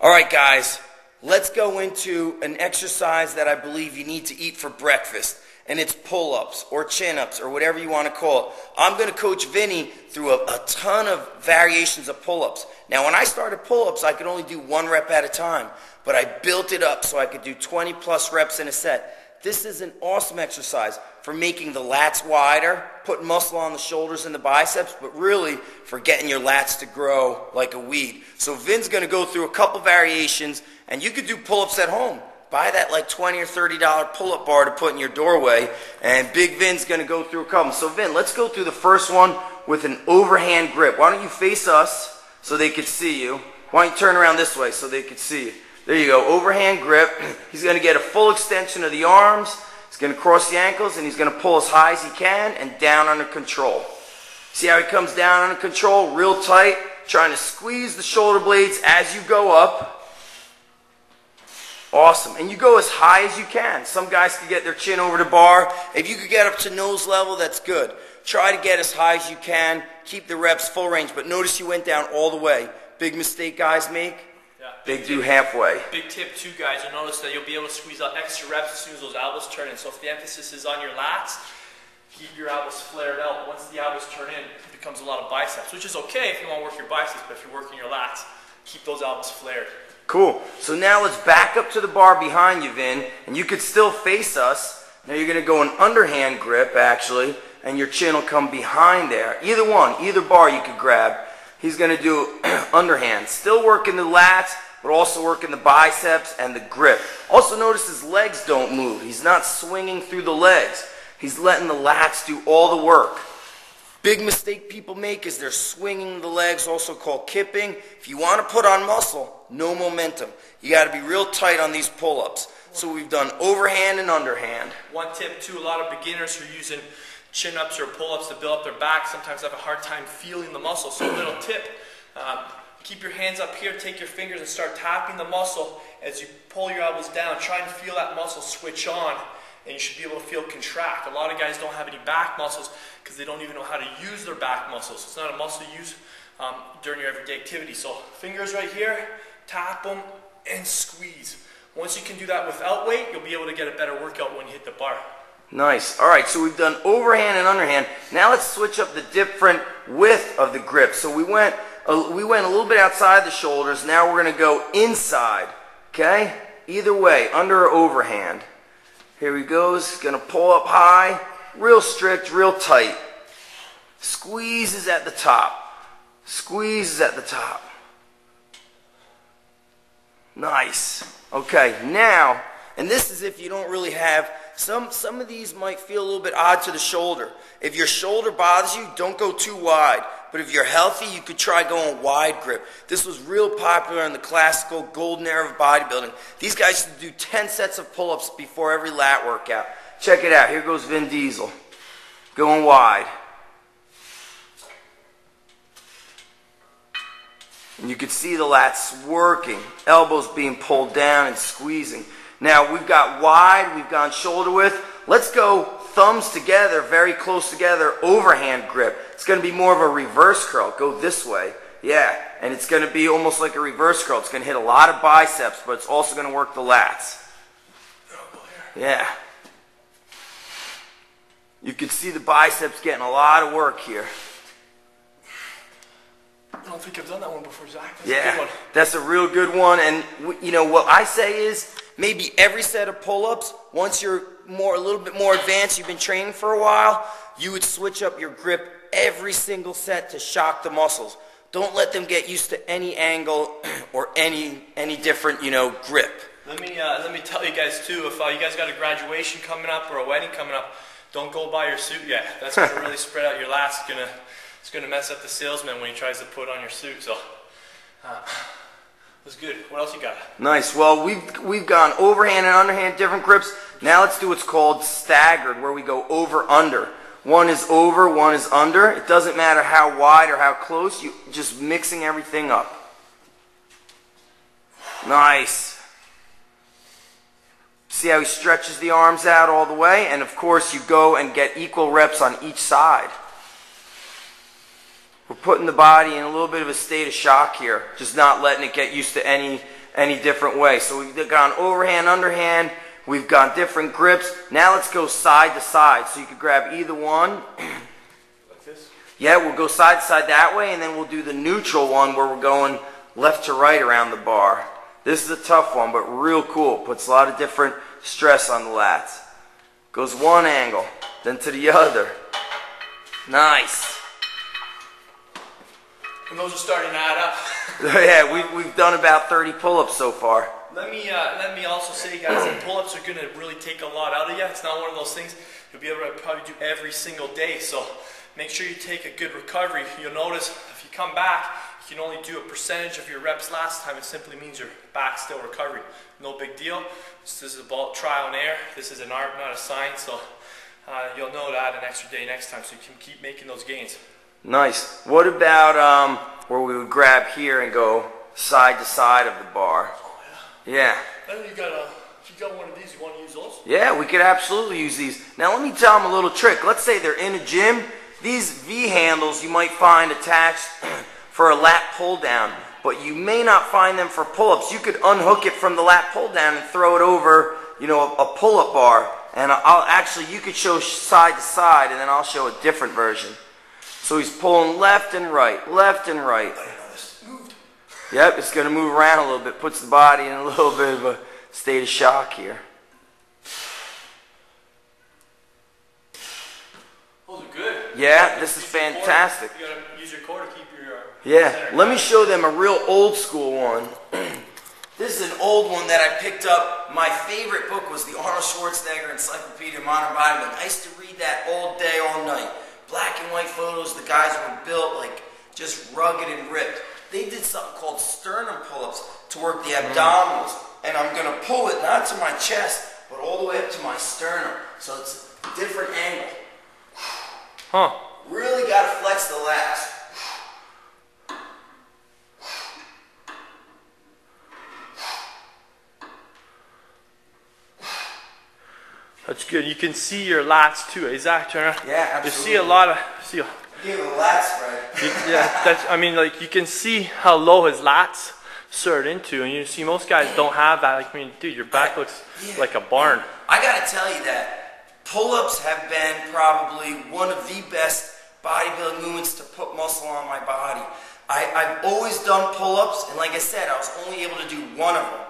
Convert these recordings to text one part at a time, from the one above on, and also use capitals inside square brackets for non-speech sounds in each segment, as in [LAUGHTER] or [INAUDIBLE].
All right, guys, let's go into an exercise that I believe you need to eat for breakfast, and it's pull ups or chin ups or whatever you want to call it. I'm going to coach Vinny through a, a ton of variations of pull ups. Now, when I started pull ups, I could only do one rep at a time, but I built it up so I could do 20 plus reps in a set. This is an awesome exercise for making the lats wider, putting muscle on the shoulders and the biceps, but really for getting your lats to grow like a weed. So Vin's going to go through a couple variations, and you could do pull-ups at home. Buy that like 20 or $30 pull-up bar to put in your doorway, and Big Vin's going to go through a couple. So Vin, let's go through the first one with an overhand grip. Why don't you face us so they could see you? Why don't you turn around this way so they could see you? There you go, overhand grip. [CLEARS THROAT] He's going to get a full extension of the arms. He's going to cross the ankles and he's going to pull as high as he can and down under control. See how he comes down under control, real tight, trying to squeeze the shoulder blades as you go up. Awesome. And you go as high as you can. Some guys can get their chin over the bar. If you could get up to nose level, that's good. Try to get as high as you can. Keep the reps full range. But notice you went down all the way. Big mistake guys make Big do halfway. Big tip too, guys. You'll notice that you'll be able to squeeze out extra reps as soon as those elbows turn in. So if the emphasis is on your lats, keep your elbows flared out. Once the elbows turn in, it becomes a lot of biceps, which is okay if you want to work your biceps, but if you're working your lats, keep those elbows flared. Cool. So now let's back up to the bar behind you, Vin, and you could still face us. Now you're going to go an underhand grip, actually, and your chin will come behind there. Either one, either bar you could grab. He's going to do [CLEARS THROAT] underhand. Still working the lats, but also working the biceps and the grip. Also notice his legs don't move. He's not swinging through the legs. He's letting the lats do all the work. Big mistake people make is they're swinging the legs, also called kipping. If you want to put on muscle, no momentum. You got to be real tight on these pull-ups. So we've done overhand and underhand. One tip too, a lot of beginners who are using chin-ups or pull-ups to build up their back sometimes have a hard time feeling the muscle. So a little tip, um, Keep your hands up here, take your fingers and start tapping the muscle as you pull your elbows down. Try and feel that muscle switch on and you should be able to feel contract. A lot of guys don't have any back muscles because they don't even know how to use their back muscles. It's not a muscle you use um, during your everyday activity. So fingers right here, tap them and squeeze. Once you can do that without weight, you'll be able to get a better workout when you hit the bar. Nice. All right, so we've done overhand and underhand. Now let's switch up the different width of the grip. So we went we went a little bit outside the shoulders. Now we're going to go inside. Okay? Either way, under or overhand. Here he goes. Going to pull up high. Real strict, real tight. Squeezes at the top. Squeezes at the top. Nice. Okay, now, and this is if you don't really have, some, some of these might feel a little bit odd to the shoulder. If your shoulder bothers you, don't go too wide. But if you're healthy, you could try going wide grip. This was real popular in the classical golden era of bodybuilding. These guys used do 10 sets of pull ups before every lat workout. Check it out. Here goes Vin Diesel going wide. And you can see the lats working, elbows being pulled down and squeezing. Now we've got wide, we've gone shoulder width. Let's go thumbs together, very close together, overhand grip. It's going to be more of a reverse curl. Go this way. Yeah, and it's going to be almost like a reverse curl. It's going to hit a lot of biceps, but it's also going to work the lats. Yeah. You can see the biceps getting a lot of work here. I don't think I've done that one before, Zach. That's yeah, a that's a real good one. And, you know, what I say is maybe every set of pull-ups, once you're more, a little bit more advanced, you've been training for a while, you would switch up your grip every single set to shock the muscles. Don't let them get used to any angle [CLEARS THROAT] or any any different, you know, grip. Let me uh, let me tell you guys too. If uh, you guys got a graduation coming up or a wedding coming up, don't go buy your suit yet. That's gonna [LAUGHS] really spread out your lats. It's gonna it's gonna mess up the salesman when he tries to put on your suit. So. Uh, [SIGHS] was good. What else you got? Nice. Well, we've we've gone overhand and underhand different grips. Now let's do what's called staggered, where we go over under. One is over, one is under. It doesn't matter how wide or how close. You just mixing everything up. Nice. See how he stretches the arms out all the way? And of course, you go and get equal reps on each side. We're putting the body in a little bit of a state of shock here, just not letting it get used to any any different way. So we've gone overhand, underhand. We've got different grips. Now let's go side to side. So you could grab either one. Like this? Yeah, we'll go side to side that way, and then we'll do the neutral one where we're going left to right around the bar. This is a tough one, but real cool. Puts a lot of different stress on the lats. Goes one angle, then to the other. Nice. And those are starting to add up. [LAUGHS] yeah, we've, we've done about 30 pull-ups so far. Let me uh, let me also say, guys, that pull-ups are gonna really take a lot out of you. It's not one of those things you'll be able to probably do every single day. So make sure you take a good recovery. You'll notice if you come back, you can only do a percentage of your reps last time. It simply means your back's still recovering. No big deal. This is about trial and error. This is an art, not a science. So uh, you'll know add an extra day next time, so you can keep making those gains. Nice. What about um, where we would grab here and go side to side of the bar? Yeah. Then you got a, if you got one of these, you want to use those? Yeah, we could absolutely use these. Now let me tell them a little trick. Let's say they're in a gym. These V handles you might find attached [CLEARS THROAT] for a lat pull down, but you may not find them for pull-ups. You could unhook it from the lat pull down and throw it over, you know, a, a pull-up bar. And I'll actually, you could show side to side, and then I'll show a different version. So he's pulling left and right, left and right. Yep, it's going to move around a little bit, puts the body in a little bit of a state of shock here. Those are good. Yeah, this is fantastic. You gotta use your core to keep your. Uh, Yeah, let me show them a real old school one. [CLEARS THROAT] this is an old one that I picked up. My favorite book was the Arnold Schwarzenegger Encyclopedia of Modern Bodybuilding. I used to read that all day, all night. Black and white photos, the guys were built like just rugged and ripped. They did something called sternum pull-ups to work the abdominals. And I'm gonna pull it not to my chest, but all the way up to my sternum. So it's a different angle. Huh. Really gotta flex the lats. That's good. You can see your lats too. Hey, Zach, turn around. Yeah, You see a lot of see. Give the lats spread. You- yeah, that's. I mean, like you can see how low his lats stirred into, and you see most guys don't have that. Like, I mean, dude, your back looks Yeah. like a barn. I gotta tell you that pull-ups have been probably one of the best bodybuilding movements to put muscle on my body. I, I've always done pull-ups, and like I said, I was only able to do one of them,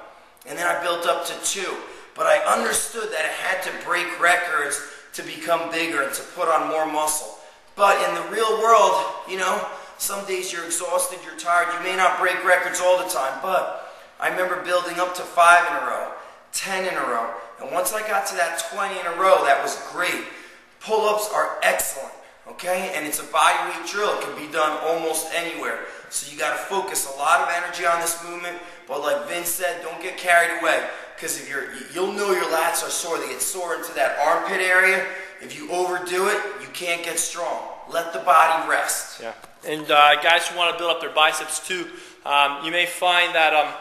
and then I built up to two. But I understood that I had to break records to become bigger and to put on more muscle. But in the real world, you know, some days you're exhausted, you're tired, you may not break records all the time, but I remember building up to five in a row, 10 in a row, and once I got to that 20 in a row, that was great. Pull-ups are excellent, okay? And it's a body weight drill. It can be done almost anywhere. So you got to focus a lot of energy on this movement, but like Vince said, don't get carried away because if you're, you'll know your lats are sore. They get sore into that armpit area. If you overdo it, you can't get strong. Let the body rest. Yeah. And uh, guys who want to build up their biceps too, um, you may find that um,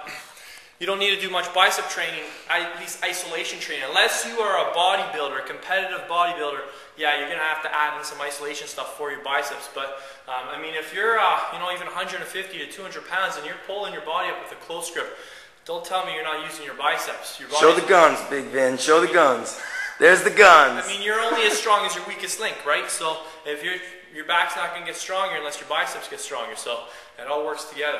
you don't need to do much bicep training, at least isolation training. Unless you are a bodybuilder, a competitive bodybuilder, yeah, you're going to have to add in some isolation stuff for your biceps. But, um, I mean, if you're, uh, you know, even 150 to 200 pounds and you're pulling your body up with a close grip, don't tell me you're not using your biceps. Your Show the guns, Big Vin. Show the guns. There's the guns. I mean, you're only as strong as your weakest link, right? So if your your back's not going to get stronger unless your biceps get stronger. So it all works together.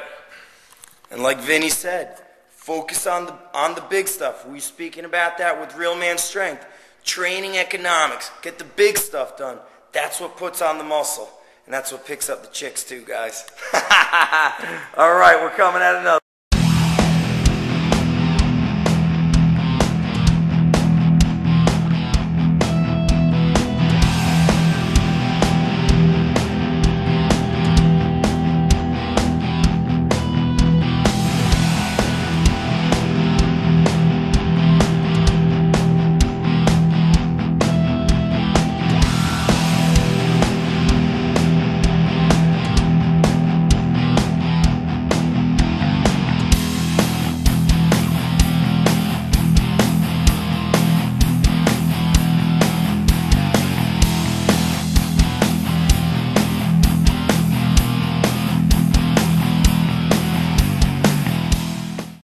And like Vinny said, focus on the on the big stuff. We speaking about that with Real Man Strength. Training economics. Get the big stuff done. That's what puts on the muscle. And that's what picks up the chicks too, guys. [LAUGHS] All right, we're coming at another.